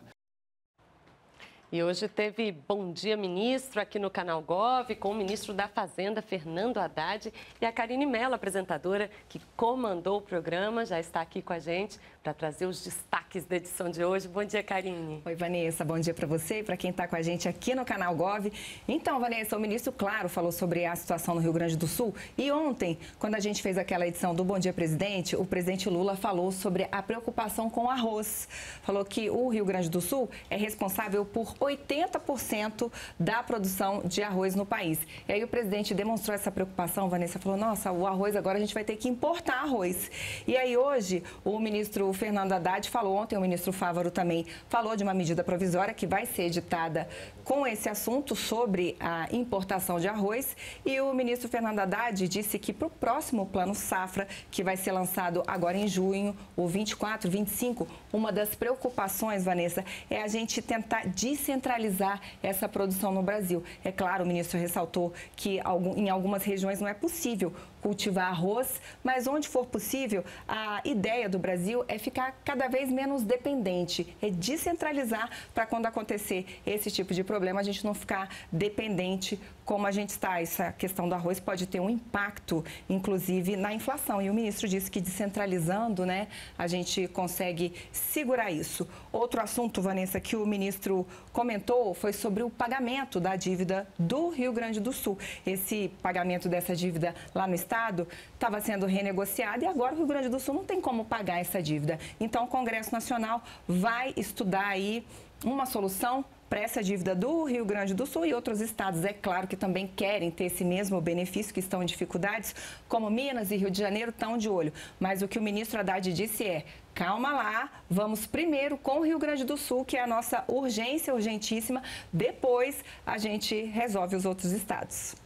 E hoje teve Bom Dia Ministro aqui no Canal Gov, com o ministro da Fazenda, Fernando Haddad, e a Karine Mello, apresentadora, que comandou o programa, já está aqui com a gente para trazer os destaques da edição de hoje. Bom dia, Karine. Oi, Vanessa. Bom dia para você e para quem está com a gente aqui no Canal Gov. Então, Vanessa, o ministro, claro, falou sobre a situação no Rio Grande do Sul. E ontem, quando a gente fez aquela edição do Bom Dia Presidente, o presidente Lula falou sobre a preocupação com arroz. Falou que o Rio Grande do Sul é responsável por 80% da produção de arroz no país. E aí o presidente demonstrou essa preocupação, Vanessa falou: nossa, o arroz agora a gente vai ter que importar arroz. E aí hoje o ministro Fernando Haddad falou, ontem o ministro Fávaro também falou de uma medida provisória que vai ser editada com esse assunto sobre a importação de arroz. E o ministro Fernando Haddad disse que para o próximo plano Safra, que vai ser lançado agora em junho, o 24, 25, uma das preocupações, Vanessa, é a gente tentar descentralizar essa produção no Brasil. É claro, o ministro ressaltou que em algumas regiões não é possível cultivar arroz, mas onde for possível, a ideia do Brasil é ficar cada vez menos dependente, é descentralizar para quando acontecer esse tipo de problema a gente não ficar dependente como a gente está. Essa questão do arroz pode ter um impacto, inclusive, na inflação. E o ministro disse que descentralizando, né, a gente consegue segurar isso. Outro assunto, Vanessa, que o ministro comentou foi sobre o pagamento da dívida do Rio Grande do Sul. Esse pagamento dessa dívida lá no estado estava sendo renegociada e agora o Rio Grande do Sul não tem como pagar essa dívida. Então, o Congresso Nacional vai estudar aí uma solução para essa dívida do Rio Grande do Sul e outros estados, é claro que também querem ter esse mesmo benefício, que estão em dificuldades, como Minas e Rio de Janeiro estão de olho. Mas o que o ministro Haddad disse é: calma lá, vamos primeiro com o Rio Grande do Sul, que é a nossa urgência urgentíssima, depois a gente resolve os outros estados.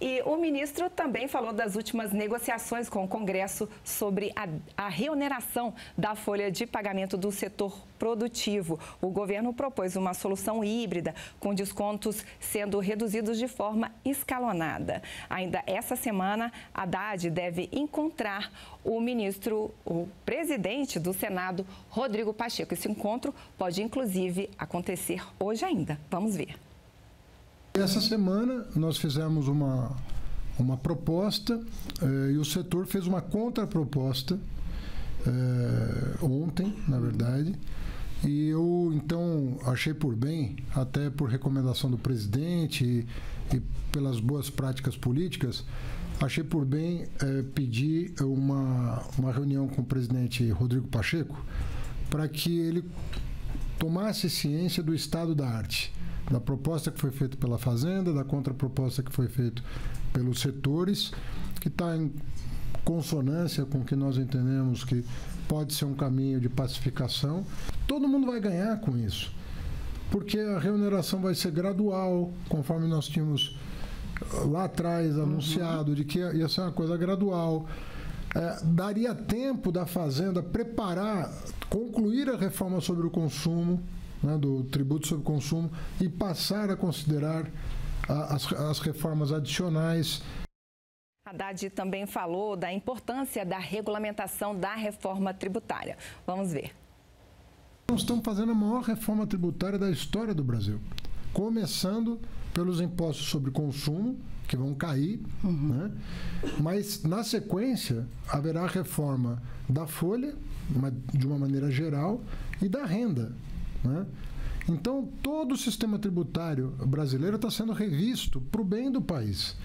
E o ministro também falou das últimas negociações com o Congresso sobre a, a reoneração da folha de pagamento do setor produtivo. O governo propôs uma solução híbrida, com descontos sendo reduzidos de forma escalonada. Ainda essa semana, Haddad deve encontrar o ministro, o presidente do Senado, Rodrigo Pacheco. Esse encontro pode, inclusive, acontecer hoje ainda. Vamos ver. Essa semana nós fizemos uma, uma proposta eh, e o setor fez uma contraproposta eh, ontem, na verdade. E eu então achei por bem, até por recomendação do presidente e, e pelas boas práticas políticas, achei por bem eh, pedir uma, uma reunião com o presidente Rodrigo Pacheco para que ele tomasse ciência do estado da arte da proposta que foi feita pela Fazenda, da contraproposta que foi feita pelos setores, que está em consonância com o que nós entendemos que pode ser um caminho de pacificação. Todo mundo vai ganhar com isso, porque a remuneração vai ser gradual, conforme nós tínhamos lá atrás anunciado, de que ia ser uma coisa gradual. É, daria tempo da Fazenda preparar, concluir a reforma sobre o consumo, né, do tributo sobre consumo, e passar a considerar a, as, as reformas adicionais Haddad também falou da importância da regulamentação da reforma tributária. Vamos ver. Nós estamos fazendo a maior reforma tributária da história do Brasil, começando pelos impostos sobre consumo, que vão cair, uhum. né? mas na sequência haverá a reforma da folha, de uma maneira geral, e da renda. Né? Então, todo o sistema tributário brasileiro está sendo revisto para o bem do país.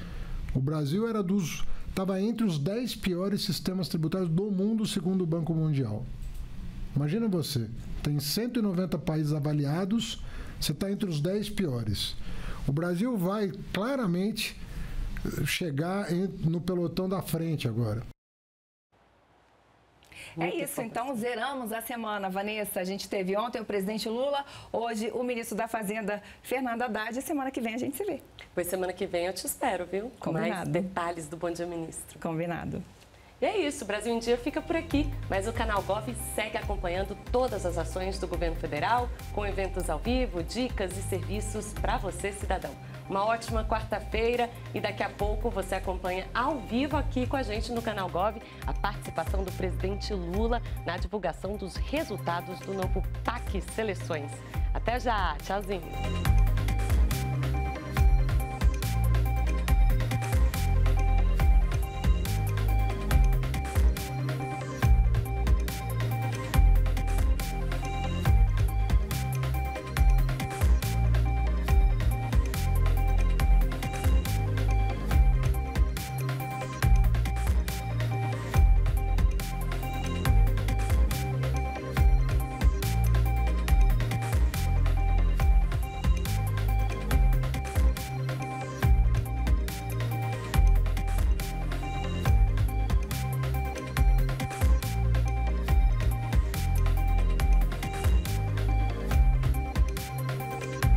O Brasil era dos estava entre os 10 piores sistemas tributários do mundo, segundo o Banco Mundial. Imagina você, tem 190 países avaliados, você está entre os 10 piores. O Brasil vai claramente chegar no pelotão da frente agora. É isso, então zeramos a semana, Vanessa. A gente teve ontem o presidente Lula, hoje o ministro da Fazenda, Fernando Haddad. E semana que vem a gente se vê. Pois semana que vem eu te espero, viu? Com Combinado. mais detalhes do Bom Dia Ministro. Combinado. E é isso, o Brasil em Dia fica por aqui, mas o canal Gov segue acompanhando todas as ações do governo federal, com eventos ao vivo, dicas e serviços para você, cidadão. Uma ótima quarta-feira e daqui a pouco você acompanha ao vivo aqui com a gente no canal Gov a participação do presidente Lula na divulgação dos resultados do novo PAC Seleções. Até já, tchauzinho.